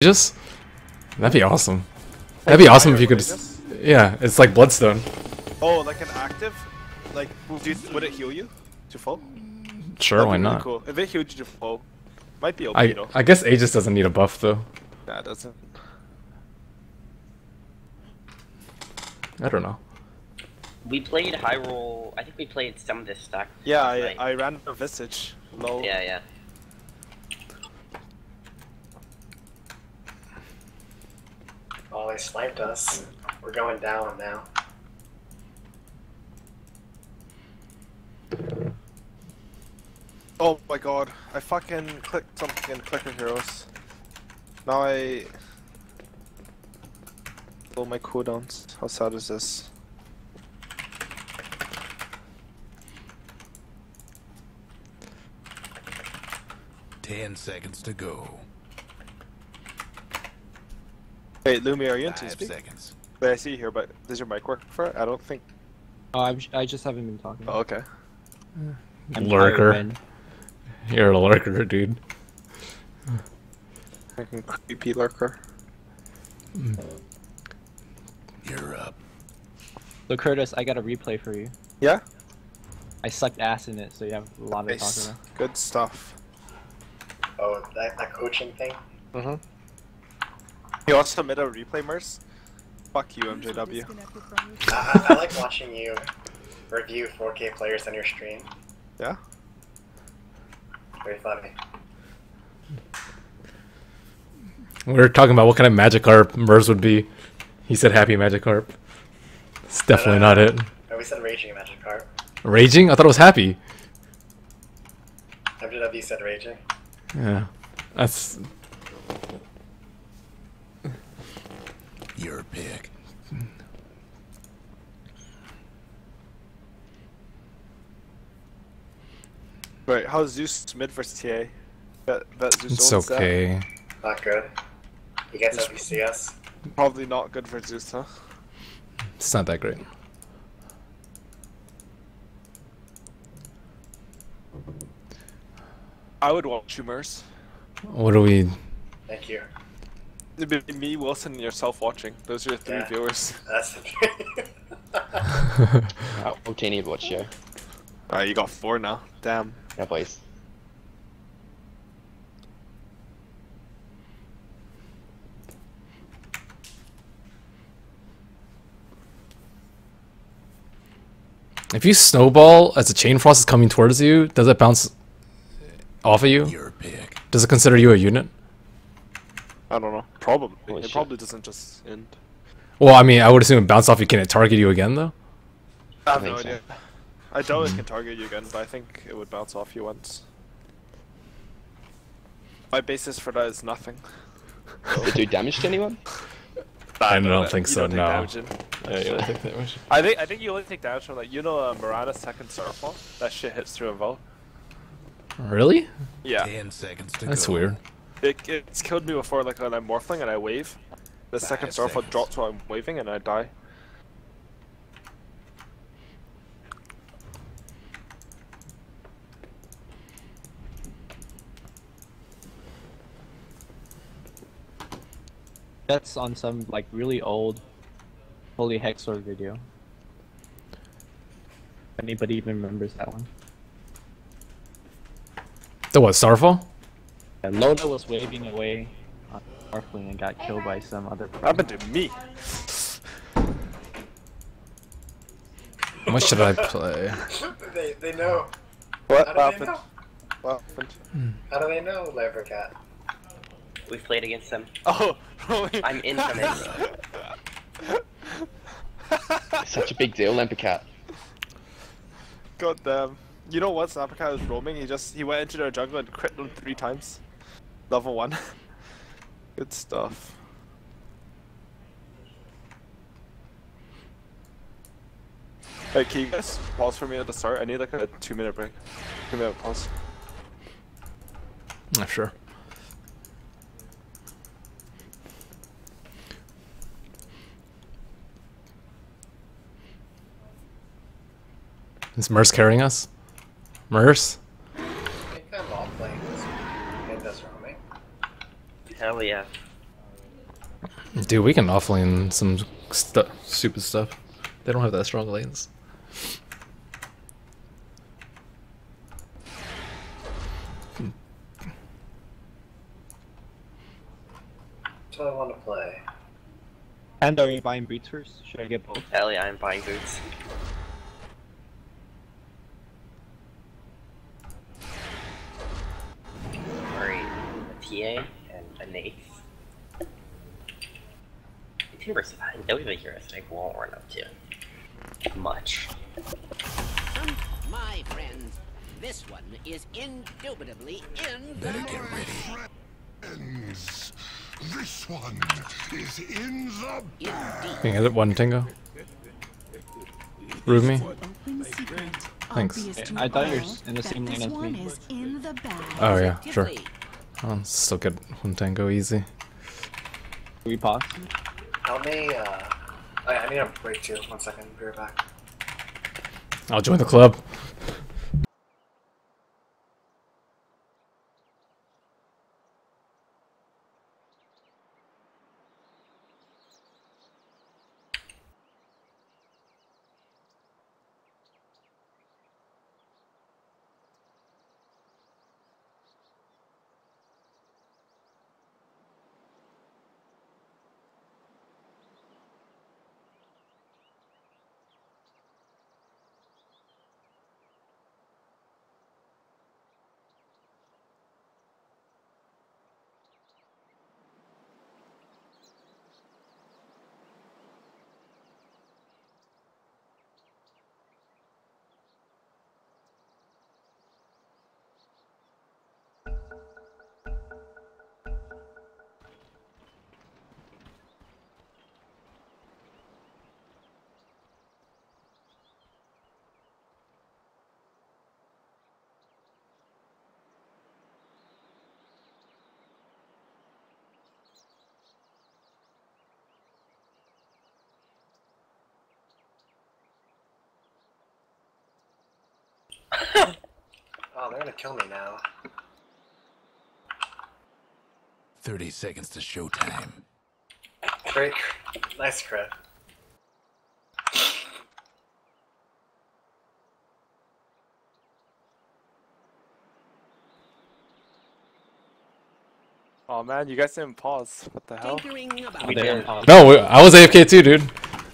Aegis? That'd be awesome. That'd be awesome if you could. Just, yeah, it's like Bloodstone. Oh, like an active? Like, do you, would it heal you to full? Sure, That'd why be really not? Cool. If it healed you to full, might be OP I though. I guess Aegis doesn't need a buff though. Nah, it doesn't. I don't know. We played high roll. I think we played some of this stack. Yeah, I. I ran a Visage. Low. Yeah, yeah. Oh, they sniped us. We're going down now. Oh my god, I fucking clicked something in Clicker Heroes. Now I... Blow my cooldowns. How sad is this? Ten seconds to go. Hey, Lumi, are you in Five TeamSpeak? seconds. Wait, I see you here, but does your mic work for it? I don't think... Oh, I'm, I just haven't been talking. Oh, okay. I'm Lurker. tired. You're a lurker, dude. Fucking creepy lurker. You're up. So Curtis, I got a replay for you. Yeah? I sucked ass in it, so you have a lot to Nice. talk about. Good stuff. Oh, that, that coaching thing? Mm-hmm. You also submit a replay, Merce? Fuck you, MJW. I, I, I like watching you review 4K players on your stream. Yeah? Very funny. We were talking about what kind of Magikarp Mers would be. He said Happy Magikarp. It's definitely not it. Oh, we said Raging Magikarp. Raging? I thought it was Happy. MJW said Raging. Yeah. That's. Your pick. Wait, how's Zeus mid versus TA? Bet, bet Zeus It's owns that. okay. Not good. You He gets LPCS. Probably not good for Zeus, huh? It's not that great. I would want you, Merce. What do we. Thank you. It'd be me, Wilson, and yourself watching. Those are your three Yeah. viewers. That's Oh, okay, need to watch you. Alright, you got four now. Damn. Yeah, boys. If you snowball as a chain frost is coming towards you, does it bounce off of you? Your pick. Does it consider you a unit? I don't know. Probably. Holy it shit. probably doesn't just end. Well, I mean, I would assume it bounced off you. Can it target you again, though? I have think no so. idea. I doubt it can target you again, but I think it would bounce off you once. My basis for that is nothing. Did it do damage to anyone? I no, don't think so, don't no. Yeah, you don't think that much. I think I think you only take damage from like you know uh, Mirana's second circle. That shit hits through a vow. Really? Yeah, Ten seconds to That's go. weird. It, it's killed me before like when I'm morphling and I wave. The second Five Starfall drops while I'm waving and I die. That's on some like really old Holy Hexor video. Anybody even remembers that one? The what? Starfall? Yeah, Loda was waving away on Starfling and got killed by some other. Happened to me. What should I play? they, they know. What How do they happened? know? What happened? How do they know, Levercat? We've played against them. Oh, really? I'm infamous. Such a big deal, Lempicat. God damn. You know what? Snappercat was roaming. He just he went into their jungle and crit them three times. Level one. Good stuff. Hey, can you guys pause for me at the start? I need like a two minute break. Two minute pause. Yeah, sure. Is Merce carrying us? Merce? I think I'm all playing this in this roaming. Hell yeah. Dude, we can offlane some stu- stupid stuff. They don't have that strong lanes. That's what I want to play. And are you buying boots first? Should I get both? Hell yeah, I'm buying boots. Alright, a TA and an eighth. Timber's fine. Don't even hear us. I won't run up to much. My friends, this one is indubitably in the Better get ready. Friends, this one is in the indeed. Can I get one Tango? Root me? Open secret. Thanks. I thought you were in the same lane as me. is in the bag. Oh yeah, sure. Positively. I'll still get one Tango easy. Do we pause? Help me, uh... I, I need a break too. One second, be right back. I'll join the club. Oh, they're gonna kill me now. 30 seconds to showtime. Great. Nice crit. Oh man, you guys didn't pause. What the hell? Tinkering about We it. didn't pause. No, we- I was AFK too, dude.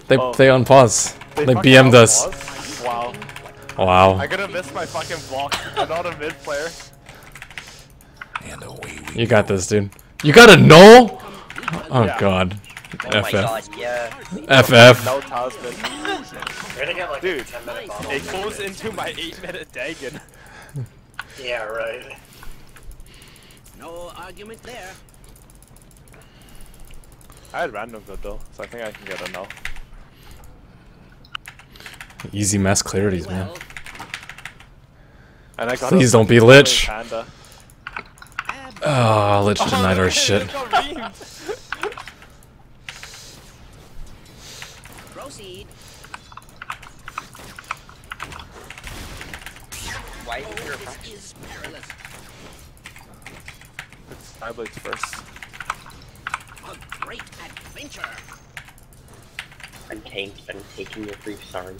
They Oh. they unpause. They, fucking BM'd us. outpaused? Wow. Wow. I could have missed my fucking block. I'm not a mid player. And away we You got this, dude. You got a null? Oh Yeah. god. Oh my FF. god, yeah. FF. No Tasman. We're gonna get like Dude, a 10 minute bottle. It goes into my 8 minute Dagon. Yeah, right. No argument there. I had random good though, so I think I can get a no. Easy mass clarities, man. Well, And I got Please don't be Lich. Panda. Oh, Lich denied our Oh, shit. it got reamed. proceed. Why is there a This perilous. It's Skyblade's first. A great adventure. I'm, tank, I'm taking your brief sorry.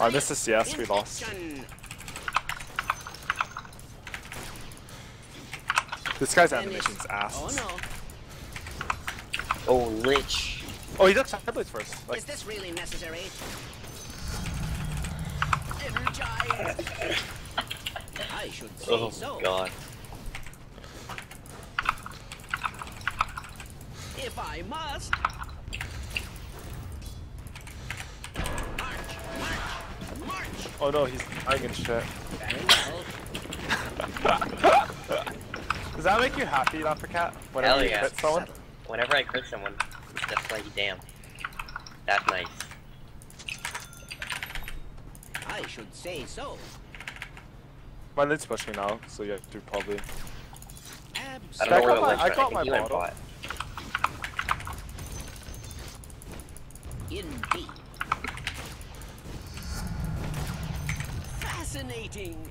Oh, I missed the CS, we lost. This guy's Finish. animation's ass. Oh no. Oh, Lich. Oh, he took Skyblade's first. Like, Is this really necessary? Energize. I should say Oh so. god. If I must. March, march, march. oh no, he's dying and shit. Very well. Does that make you happy, Cat? Whenever Hell you yeah. crit someone? Whenever I crit someone, it's just like, damn. That's nice. I should say so. My lid's pushing now, so you have to probably. I Absolutely. don't know I where got my- Lich I went. got my bottle. bot. Indeed. Fascinating.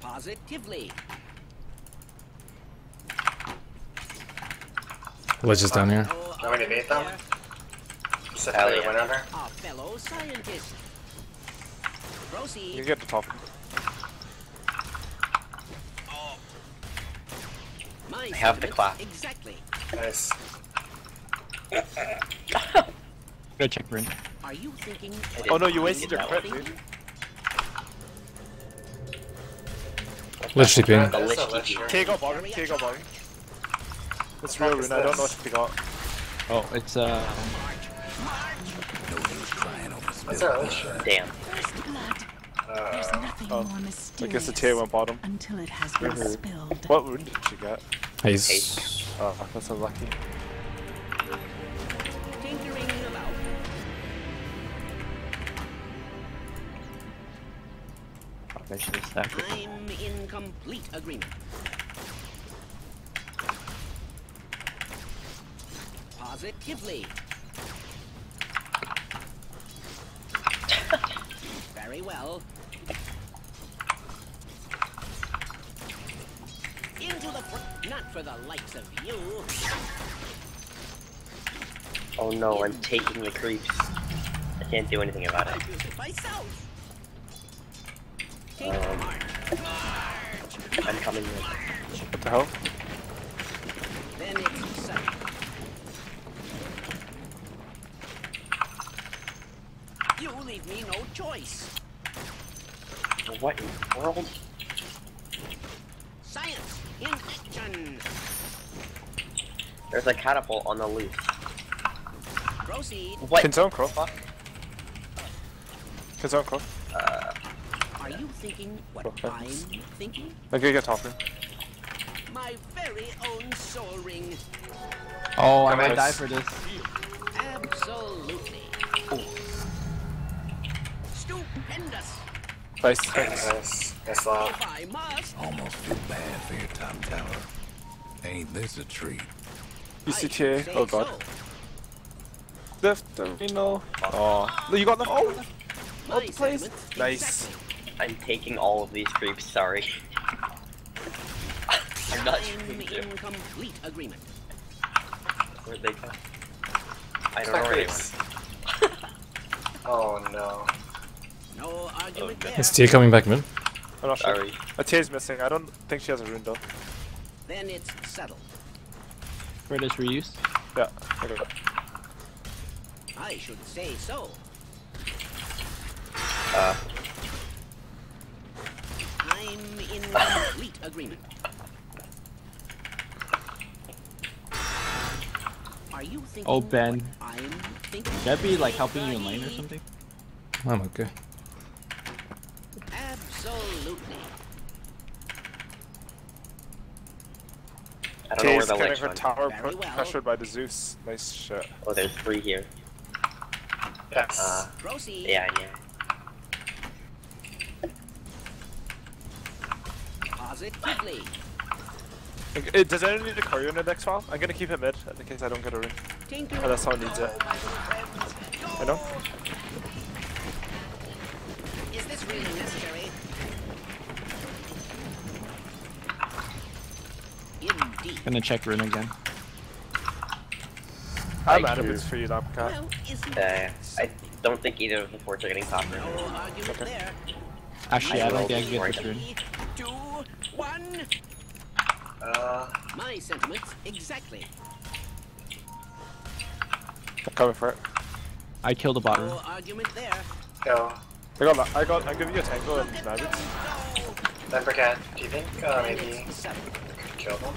Positively. Ledge is down here. Want me to bait them? Set Hell yeah. win under? Our oh, fellow scientist. You Proceed. can get the top. My I have the sentiments clap. Exactly. Nice. Go check Rin. Are you thinking? Oh no, you wasted your crit, thinking? dude. Ledge sleeping. Lich a lich TP. here. K got bottom, K got bottom. It's real rune, I don't know what they got. Oh, it's uh. No use crying over What's spilled our lich blood. Damn. First blood. Uh, There's nothing oh. more I mysterious guess the tier went bottom. until it has been spilled. What rune did she get? Ace. Oh, that's unlucky. Tinkering about. I should have stacked it. I'm in complete agreement. Positively. Very well. Into the fr- not for the likes of you. Oh no, I'm taking the creeps. I can't do anything about it. myself. Um. I'm coming in. What the hell? Then it's settled. You leave me no. What in the world? Science in action. There's a catapult on the loose. Proceed. What? Can someone crow? Fuck. Can someone crow? Uh, Are you thinking what Okay. I'm thinking? I'm gonna get top rune. My very own soul ring. Oh, I might die for this. Absolutely. Stupendous. Nice, thanks. nice. Nice love. If I must, Almost feel bad for your top tower. Ain't this a treat? I UCTA, should say oh god. so. Left, no. Oh, you got them. Oh, My the place. Nice. I'm taking all of these creeps, sorry. I'm not I'm in complete agreement. Where'd they go? I don't know where they creeps. went. Oh no. No argument no. there. Is Tia coming back mid? I'm not sure. Sorry. Atia's missing. I don't think she has a rune though. Then it's settled. Where does reuse? Yeah, I. I should say so. Uh, I'm in complete agreement. Are you thinking Oh, Ben. what I'm thinking? Should that be like helping you in lane or something? I'm okay. Absolutely. I don't know where the getting lich her tower Very put well. pressured by the Zeus. Nice shit. Oh, there's three here. Yes. Uh, Proceed. yeah, yeah. Positively. Okay, uh, Does anyone need a courier in the next file? I'm gonna keep it mid in case I don't get a ring. Tinker. Oh, that's how it needs it. I know. Gonna check Rin again. I'm Thank out of it for you, Lampcat. Uh, I don't think either of the forts are getting top rune. argument there. Actually, I don't think I can get right this up. Rin. Three, two, one. Uh, My sentiments exactly. I'm coming for it. I killed the bot Rin. No argument there. go. I got, I got, I'm giving you a tango and maggots. Leprechaun, do you think uh, maybe it's settled. kill them?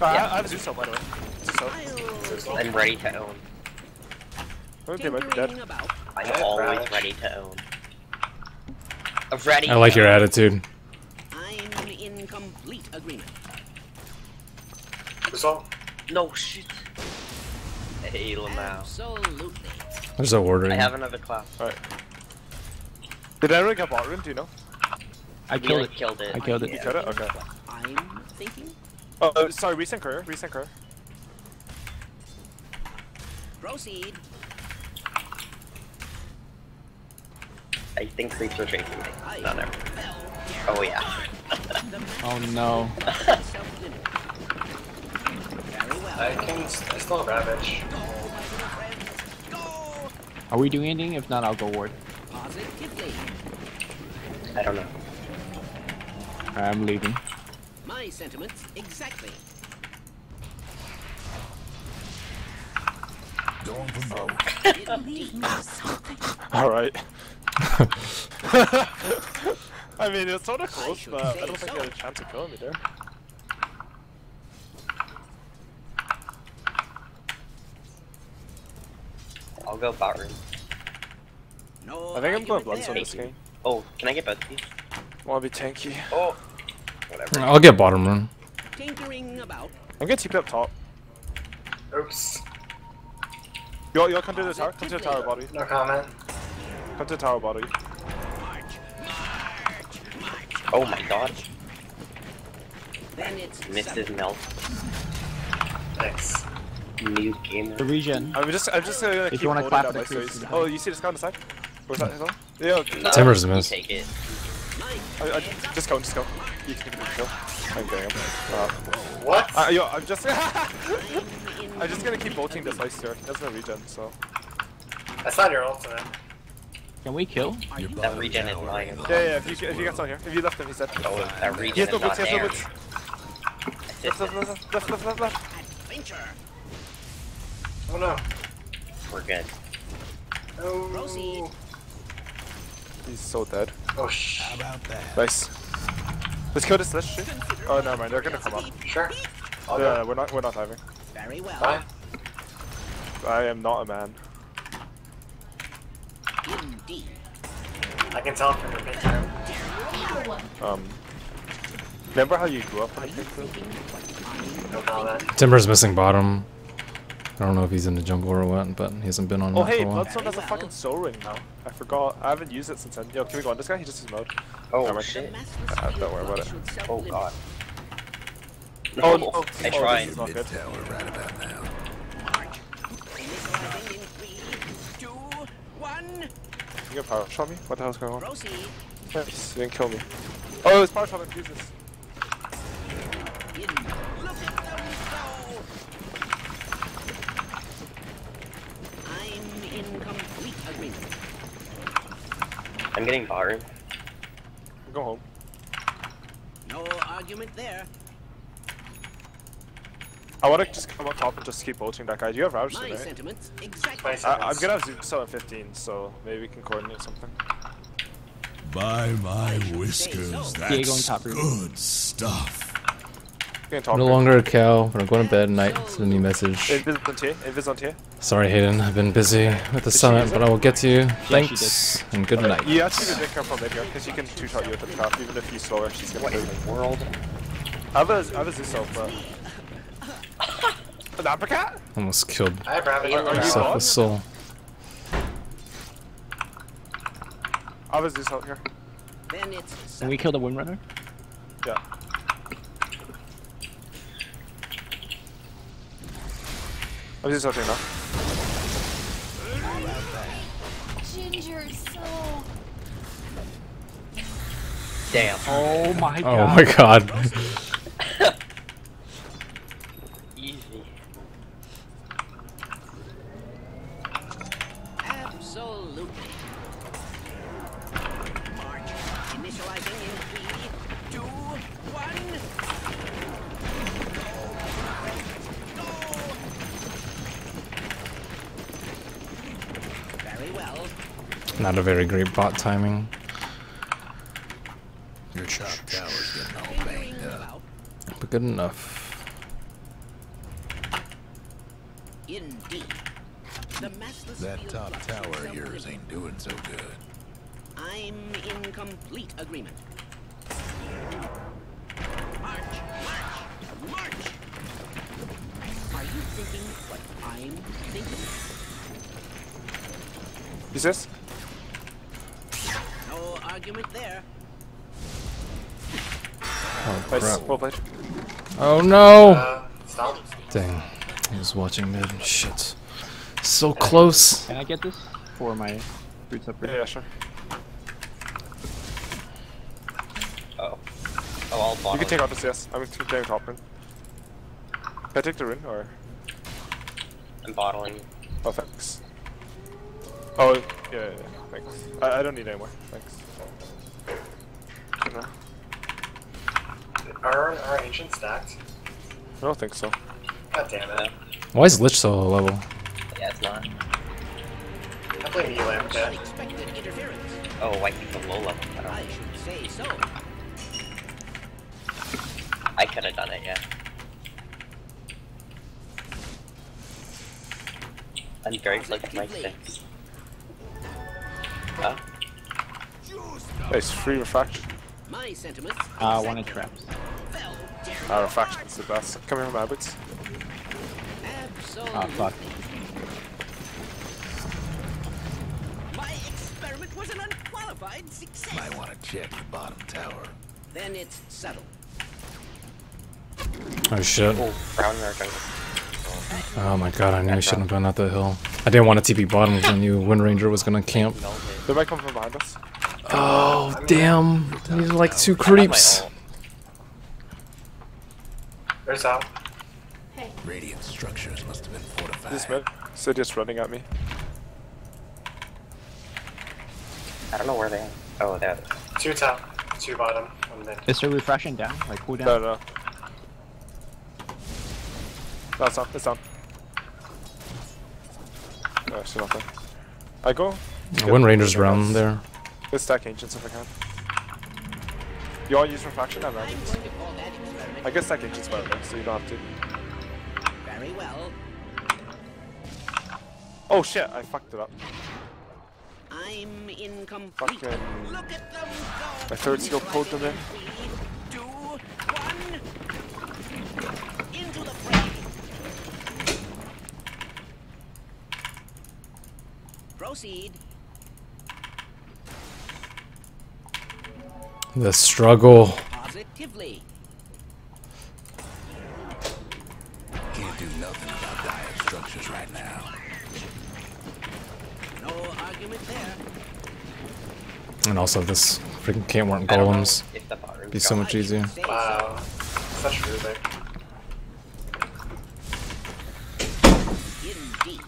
Uh, I, Yeah. I have Zeus up, by the way. Zeus up. I'll I'm ready to own. I think they might be dead. tinkering about. I'm Yeah, always Brad. ready to own. Uh, Ready. I like to your own. attitude. I'm in complete agreement. Result? No shit. Hey, Lamau. Absolutely. There's a ward I ring. have another class. Alright. Did anyone get bot rune? Do you know? I killed like it. killed it. I killed You it. killed it? Okay. I'm thinking. Oh, uh, sorry, recent courier, recent courier. Proceed. I think creeps are chasing me. I No, there. Oh yeah. Oh no. self-limit. Very well. I can. I still have Ravage. Are we doing anything? If not, I'll go ward. I don't know. I'm leaving. My sentiments exactly. Going for broke. Leave me something. Alright. I mean, it's sort of close, should but I don't think so. you had a chance of killing me there. I'll go bot room. No I think I'm going argument Bloodstone there. this game. Oh, can I get both these? Wanna be tanky? Oh, whatever. I'll get bottom run. Tinkering about. I'm gonna TP up top. Oops. Yo, yo, come to the tower. Come to the tower, body. No comment. Come to the tower, body. Oh my god. Then it's Missed his melt. Thanks. New gamer. The regen. I'm just, I'm just gonna If keep you wanna holding clap that it, by it's yours. space. Oh, you see this guy on the side? Where's that? His own? Yeah. No, Timber's a you miss. Take it. I, I, just go, just go. You can, you can kill. I'm getting him. Uh, What? uh, yo, I'm just, I'm just gonna keep bolting this ice here. There's no regen, so. That's not your ultimate. Can we kill? That bottom regen is tower mine. Yeah, yeah. If you, if you get someone here, if you left him, he's dead. Oh, that He regen has no boots. He has no boots. Left, left, it. left, left, left, left, left. Adventure. Oh no. We're good. Proceed. Oh. He's so dead. Oh sh. How about that? Nice. Let's kill this. Let's shoot. Oh, never mind. They're gonna come up. Sure. I'll Yeah, go. we're not. We're not diving. Very well. Fine. I am not a man. Indeed. I can tell from your picture. Um. Remember how you grew up in a pig food? No comment. Timber's missing bottom. I don't know if he's in the jungle or what, but he hasn't been on Oh hey, for a while. Bloodstone has a fucking soul ring now. I forgot. I haven't used it since then. Yo, can we go on this guy? He just uses mode. Oh Never shit. Ah, don't worry about it. Oh god. Oh, No, oh, I oh, tried. this is not good. tower right about now. Initializing in three, two, one. You gonna power shot me? What the hell's going on? Proceed. Nice. You didn't kill me. Oh, it's power shot. Jesus. In. Look at them go. I'm in complete agreement. I'm getting bot room. Go home. No argument there. I wanna just come up top and just keep ulting that guy. Do you have Rouge My today? sentiments exactly. I, I'm gonna have Zeus at 15, so maybe we can coordinate something. By my whiskers, that's on top room. good stuff. We can talk. No here. longer a cow, but I'm going to bed at night. It's a new message. Invis on. Invis on tier. Sorry, Hayden. I've been busy with the she summit, but? I will get to you. she Thanks, and good night. You actually did careful mid here, because she can two shot you with the trap, even if he's slower, she's gonna What in the world? I have a, I have a Zeus ult. An apricot? Almost killed I have Ravage. Are- are myself bot? with soul. I have a Zeus here. Then it's Can we kill the Windrunner? Yeah. I'm Zeus ulting now. Ginger is so. Damn. Oh my Oh my god. Easy. Absolutely. March. Initializing in three, two, one. Very well. Not a very great bot timing, Your top tower's getting all banged up. but good enough. Indeed. The That top tower of yours ain't doing so good. I'm in complete agreement. Well played. Oh no! Uh, stop. Dang. I was watching mid. Shit. So close. Can I get this for my fruits up Yeah, yeah, sure. Oh. Oh, I'll bottom. You can take out the yes. I'm taking top rune. Can I take the rune, or? I'm bottling. Oh, thanks. Oh, yeah, yeah, yeah. thanks. I, I don't need any more. Thanks. No, Are our ancient stacked? I don't think so. God damn it. Why is Lich so low level? Yeah, it's not. I blame you, Lamcat. Unexpected interference. Oh, white people low level. I, don't I know. should say so. I could have done it, yeah. I'm very close to my six. Oh, Nice, free refraction. My sentiments. Uh, one in traps. Well, dare Ah, refraction's the best. Come here from Abbott's. Absolutely. Oh fuck. My experiment was an unqualified success. Might want to check the bottom tower. Then it's settled. Oh shit. oh, brown or. Oh my god, I knew I shouldn't have gone up that hill. I didn't want to TP bottom because I knew Wind Ranger was gonna camp. They might come from behind us. Oh damn. These are like two I creeps. Ult. There's out. Radiant structures must have been fortified. This mid. Sidious running at me. I don't know where they are. Oh, they're. Two top, two bottom, one mid. Is there refreshing down? Like cool down? No, no. No, it's on. It's on. No, it's not there. I go. No, Wind Ranger's around there. Let's stack ancients if I can. You all use refraction? I'm I'm ancients. going to call that experiment I guess stack ancients better though, so you don't have to. very well. Oh shit, I fucked it up. I'm incomplete. Fucking. Look at them go. My third skill pulled them in. Three, two, one. Into the fray. Proceed. The struggle. Positively. Can't do nothing about dire structures right now. No argument there. And also this freaking can't work I don't know golems. if the bot room's Be so much easier. Wow. Such Rubik. so. Indeed.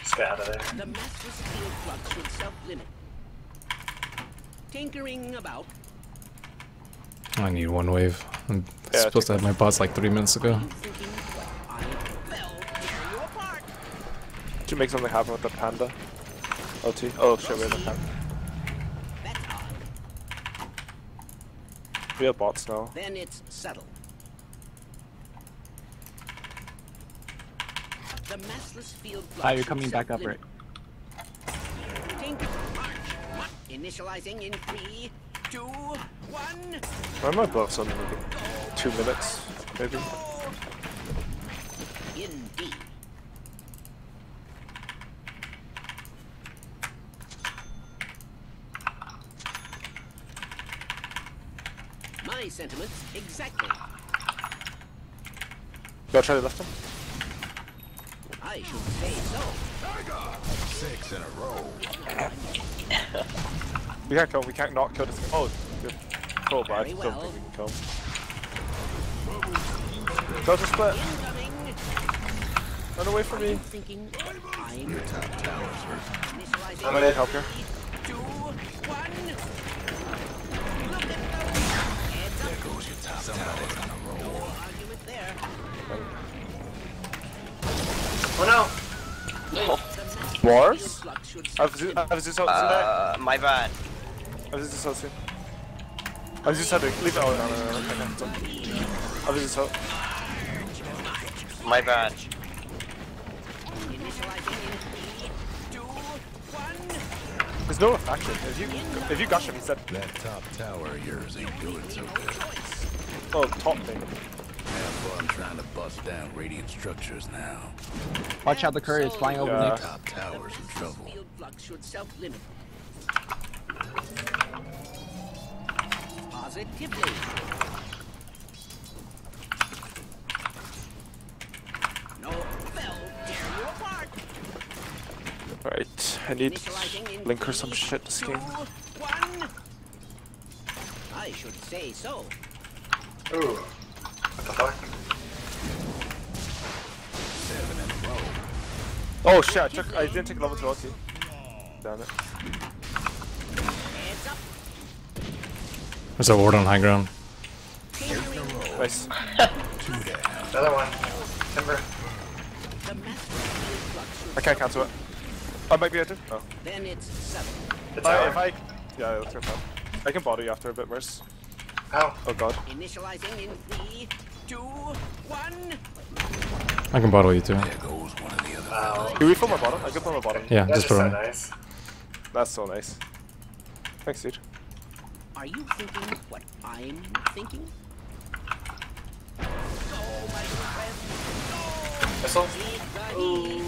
Just get out of there. The massless field flux would self-limit. Tinkering about. I need one wave. I'm Yeah, supposed to have my bots like three minutes ago. Thinking I fell tear. Did you make something happen with the panda? OT? Oh shit, we have a panda. We have bots now. Then it's settled. The massless field Ah, you're coming back up, right? Initializing in three, two, one. Why am I buffs on maybe two minutes? Maybe? Indeed. My sentiments exactly. Go try to lift him? I should say so. Six in a row. We can't kill we can't not kill this guy. Oh, good. Cool, but I Very don't think we can kill him. Delta split! Run away from me! Thinking. I'm Your top towers are initializing. I'm gonna help here. Two, one. Look at those. Heads up. goes your top tower on a roll. No argument there. Oh no! The Wars? field flux should I have Zeus, I have Zeus out soon. Uh, my bad. I have Zeus out soon. I just had to Leave it. Oh, no, no, no, no. Okay, it's on. I have Zeus out. My bad. Initializing in three, two, one. There's no refraction. If you if you gush him, he said, That top tower of yours ain't doing so good. "Oh, top thing." Have fun trying to bust down radiant structures now. Watch out, the courier is flying over Yeah. Nick. Top tower's in trouble. Positively. No fell tear you apart. Right, I need Initializing link or some shit this two, game. one. I should say so. Ooh. What the fuck? Oh shit! I took. I didn't take level two ulti. Damn it. There's a ward on high ground. Nice. Another one. Timber. The massless field flux I can't cancel it. I might be able to. Oh. Then it's seven. The If I, if I, yeah, let's go. I can bother you after a bit, worse. Ow. Oh. oh god. Initializing in three, two, one. I can bottle you too. There goes one of the other. Ow. Can we fill my bottom? I can fill my bottom. Yeah, That's just just put so nice. That's so nice. Thanks, dude. Are you thinking what I'm thinking? Missile? Lead the heat.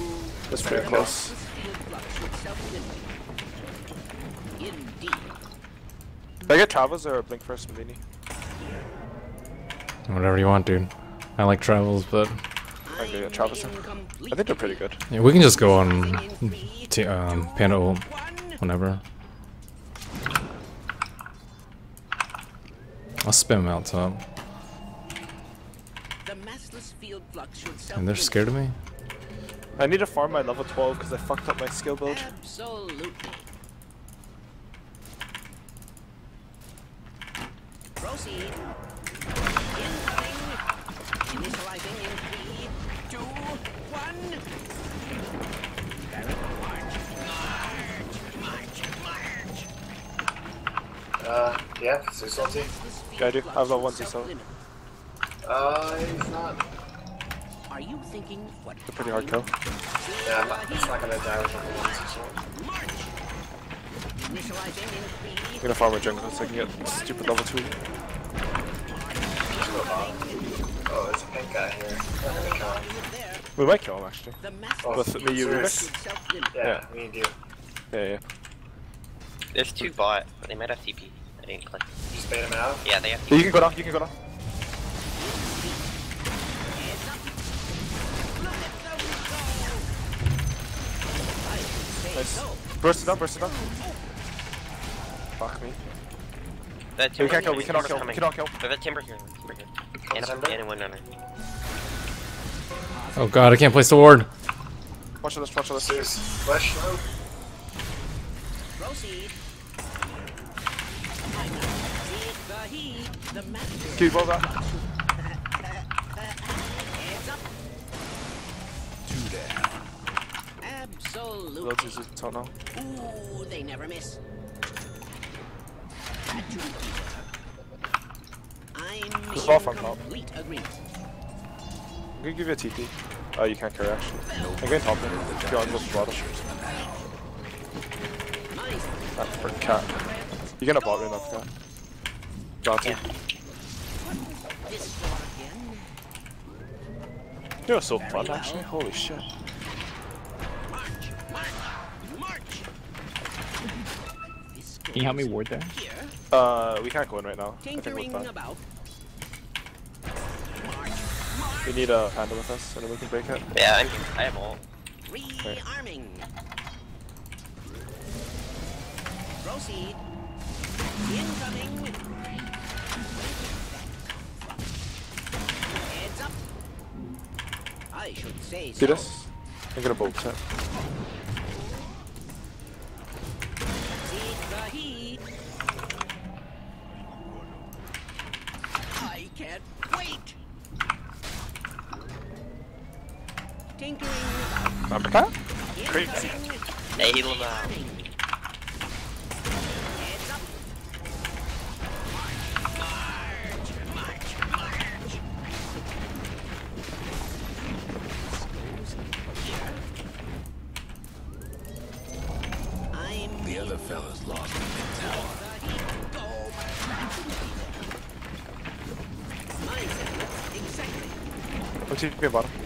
That's pretty close. This field flux should self-limit. Indeed. Can I get Travels or Blink first, Merlini? Whatever you want, dude. I like travels, but Okay, yeah, I'm Travis. I think they're pretty good. yeah, we can just go on t- um, Panda ult whenever. I'll spam him out top. The massless field flux should And they're scared of me? I need to farm my level 12 because I fucked up my skill build. Absolutely. Proceed. Incoming. Initializing in three, two, one. Barrett, march, march, march. Uh, yeah, Zeus ulti. This Yeah, I do. I have level one should Zeus Uh, he's not. Are you thinking what? It's a pretty hard kill. Yeah, I'm not, it's not gonna die with level one Zeus ult. March. Initializing in I'm gonna farm my jungle so I can get stupid level 2. Oh, there's a pink guy here. We're gonna kill him. There. We might kill him actually. The massless Oh, With me, you, Rubik? should. Yeah, we need you. Yeah, yeah. There's two bot, but they might have TP. I didn't click. Just bait him out. Yeah, they have Yeah, You can go down, you can go down. Heads up. Look at those go. I Nice. Burst it up, burst it up. Fuck me. The We timber can't kill, here, we the cannot timber's kill, we coming. cannot kill. But the timber here, timber here. And a, and a window. Oh god, I can't place the ward. Watch this, watch this. Flash low. Proceed. Take the heat. The master. Keep both up. Two down. Absolutely. Let's use it. Ooh, they never miss. That should be it. I'm Just off on top. agreement. I'm gonna give you a TP. Oh, you can't carry actually. I'm going top lane. If you want to go bottom. Nice. That for cat. You're gonna bot lane up cat. Got to. Yeah. This. You're so fun actually. Holy shit. March, march, march. Can you help me goes ward there? Uh, we can't go in right now. I think we're tinkering about. We need a panda with us, and then we can break it. Yeah, I'm here. I have all. Rearming. Proceed. I should say See so. this? I'm gonna bolt it. Take the heat. I can't wait. Tinkering about. Uppercut? Crazy. Incoming. Hey, What's TP bottom? Very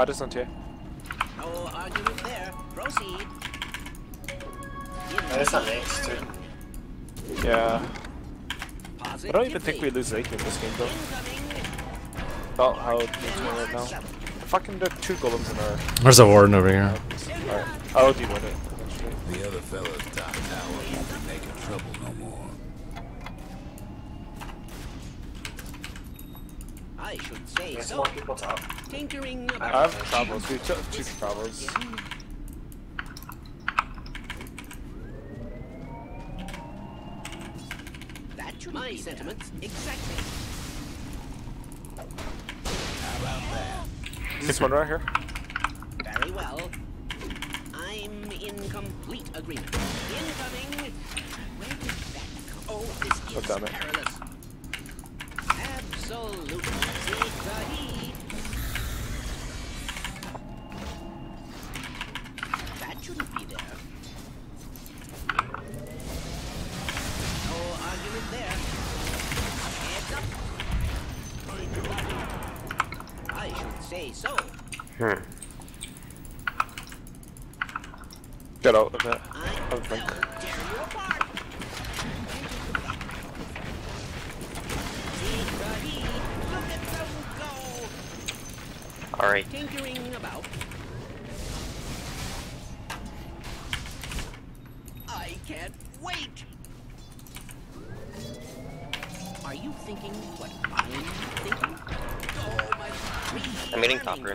Midas on tier. No argument there. Proceed. That is not mates too. Yeah. I don't even think we lose late in this game though. About how it's doing right now. Fucking the two golems in our. There's a warden over here. Alright. I'll do win it. eventually. The other fella's top tower won't be making trouble no more. I should say There's so. more people top. Tinkering I have travels. We took two travels. that should my sentiments exactly. This one right here. Very well. I'm in complete agreement. Incoming. Where did that come? Oh, this Oh, is damn it. perilous. Absolutely. Here.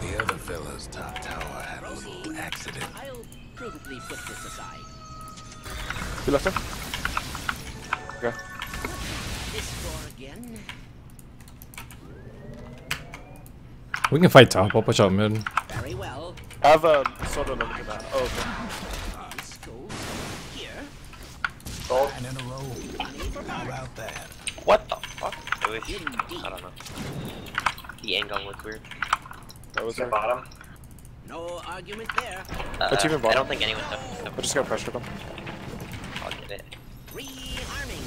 The other fella's top tower had a little accident. I'll prudently put this aside. You left him? Okay. This door again. We can fight top. I'll push out mid. Very well. I have a um, sword on limited that. Oh, okay. This goes. Gold. Nine in a row. How about that? What the fuck? It was, I don't know. The angle was weird. That was the bottom. No argument there. Uh, What's even I bottom? don't think anyone took I just got pressure him. I'll get it. Rearming.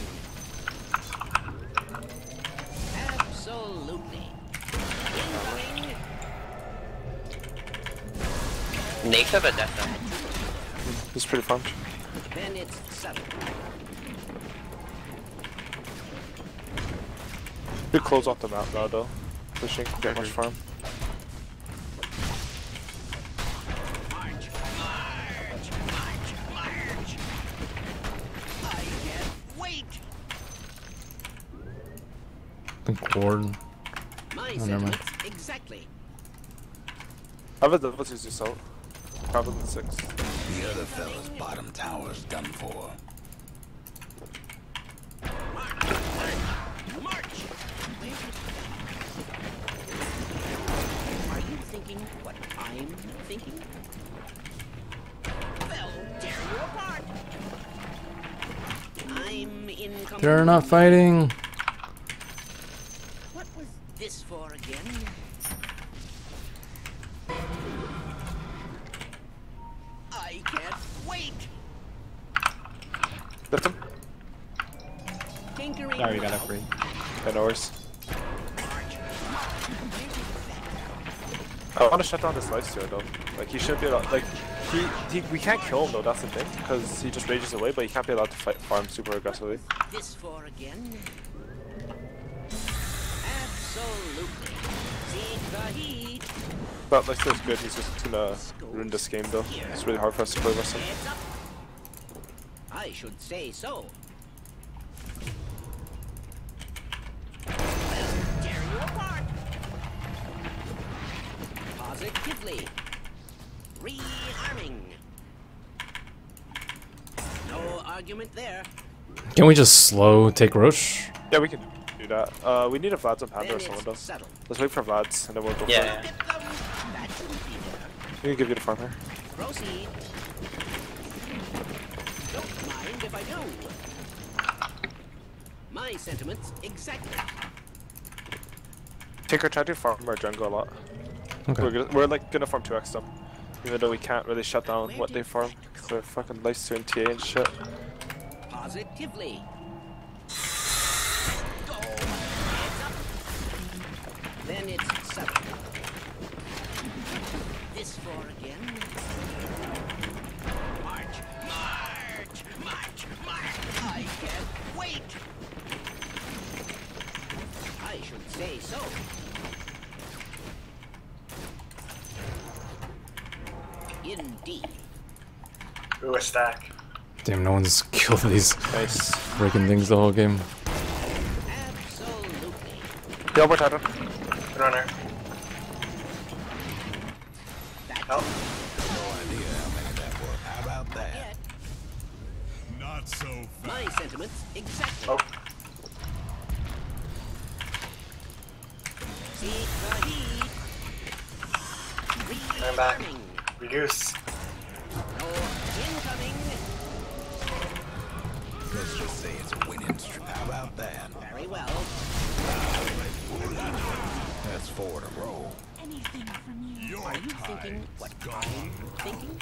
Absolutely. Incoming. Nate's have a death He's pretty fun. Then it's settled. We close off the map now though. Pushing, get much farm. March, march, march, march. I can't wait. I think. My Oh, never mind. sentiments exactly. I have a level 2 assault. Probably 6. The other fella's bottom tower's done for. March. Where did- Are you thinking what I'm thinking? Tear you apart. I'm in. They're not fighting. Shut down this lifesteal though. Like he should be allowed. Like he, he we can't kill him though. That's the thing because he just rages away. But he can't be allowed to fight farm super aggressively. This for again? Absolutely. Seek the heat. But good. He's just gonna ruin this game though. It's really hard for us to play with him. I should say so. Positively. Rearming. No argument there. Can we just slow take Rosh? Yeah, we can do that. Uh, we need a Vlad's and Panda Then or someone it's though. settled. Let's wait for Vlad's and then we'll go Yeah, for it. yeah. That shouldn't be there. We can give you the farm here. Proceed. Don't mind if I do. My sentiments exactly. Tinker, try to farm our jungle a lot. Okay. We're, gonna, we're like gonna farm 2x them. Even though we can't really shut down what they farm, because they're fucking life doing TA and shit. Positively. Go. Heads up. Then it's settled. This floor again. March, march, march, march. I can't wait. I should say so. Indeed. Ooh, a stack. Damn, no one's killed these Nice. breaking things the whole game. Absolutely. Yeah, we're tighter. Good runner. Help. No idea how many that were. How about that? Not so My sentiments exactly. Oh, Seek the heat. turn back. Rearming. Regoose. No incoming. Let's just say it's a winning streak. How about that? Very well. That's four in a row. Anything from you. Are you thinking what I'm thinking?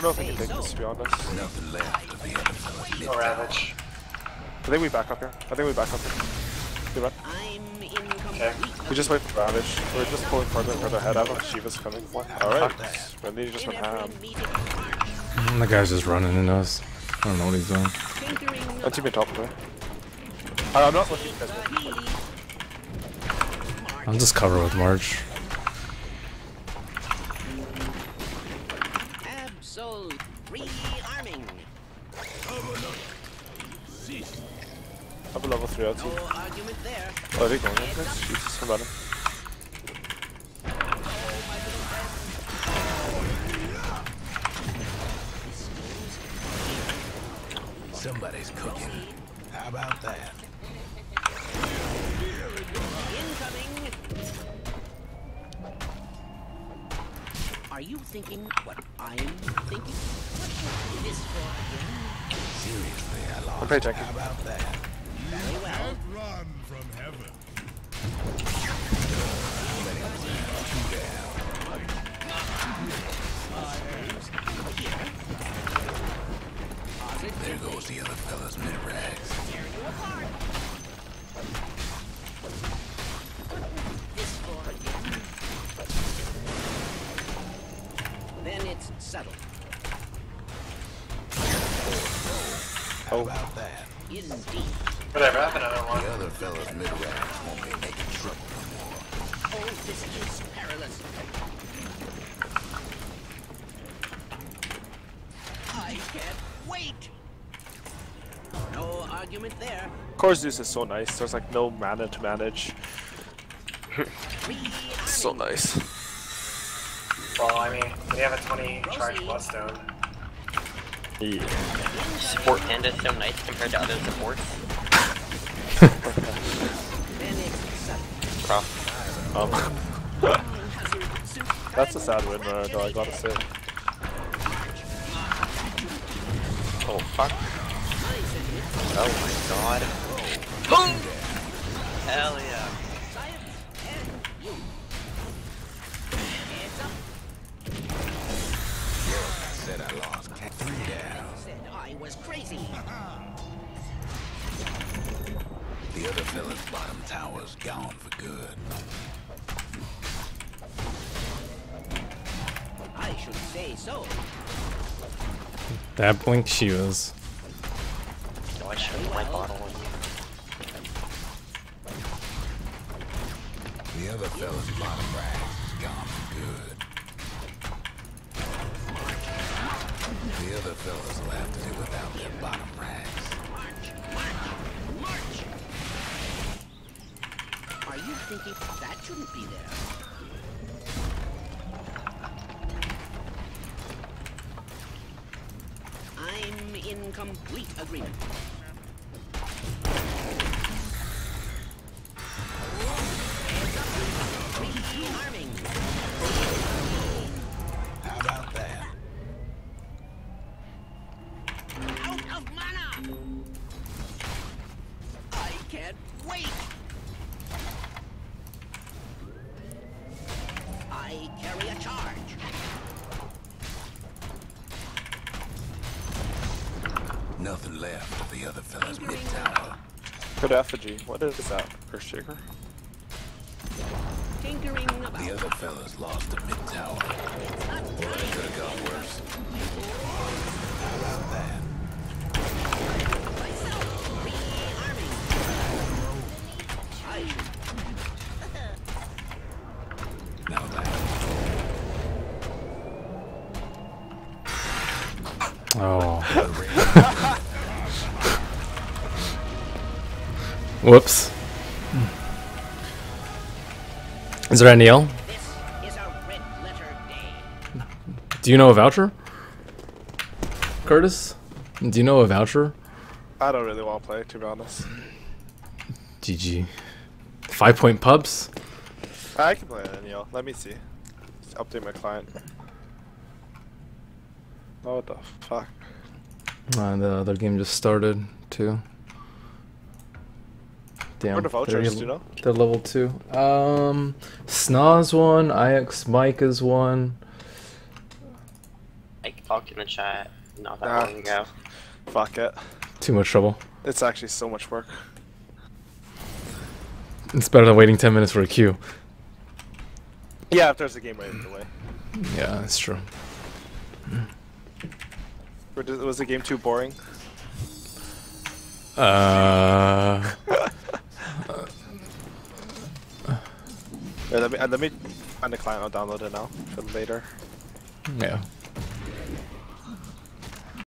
Don't know if I say can take so. this, to be honest. Nothing left of the other fellas. No Ravage. I think we back up here. I think we back up here. Do that. Okay. We just wait for Ravage. We're just pulling further and further ahead. I don't know if Shiva's coming. Alright. Randy just went ham. meeting. The guy's just running into us. I don't know what he's doing. Tinkering One team on top of me. I- I'm not looking at the heat. I'll just cover with March. Absolute rearming. I have a level 3 out team. No argument there. Oh, are they going like this? Jesus, I'm How about that? Indeed. Whatever, I have another one. The other fellas mid-rax won't be making trouble no more. Oh, this is perilous. I can't wait. No argument there. Core Zeus is so nice. There's like no mana to manage. So nice. Well, I mean, we have a 20 charge bloodstone. Yeah. Support Panda is so nice compared to other supports. Then it's settled. Prof. Um, that's a sad win, uh, though, I gotta say. Oh fuck. Oh my god. Boom! Hell yeah. Tower's gone for good. I should say so. That blink Shivas. No, I should have my bottle on you. The other fellas' bottom rax is gone for good. The other fellas will have to do without their bottom rax. Thinking that shouldn't be there. I'm in complete agreement. Good effigy. What is that? Earthshaker? Tinkering about. The other fella's lost the mid tower. Boy, it could have gone worse. How about that? Now that. Oh. Whoops. Is there any L? This is a red letter day. Do you know a voucher? Curtis? Do you know a voucher? I don't really want to play, to be honest. GG. Five point pubs? I can play Neil. Let me see. Just update my client. Oh, what the fuck? Uh, the other game just started too. Damn. What are the vouchers, they're, do you know? They're level two. Um, Snoz one, IX Mike is one. I talked in the chat not that Nah. long ago. Fuck it. Too much trouble. It's actually so much work. It's better than waiting ten minutes for a queue. Yeah, if there's a game right in the way. Yeah, that's true. Was the game too boring? Uh, Uh, uh, uh. Yeah, let me uh, let me find the client. I'll download it now for later. yeah.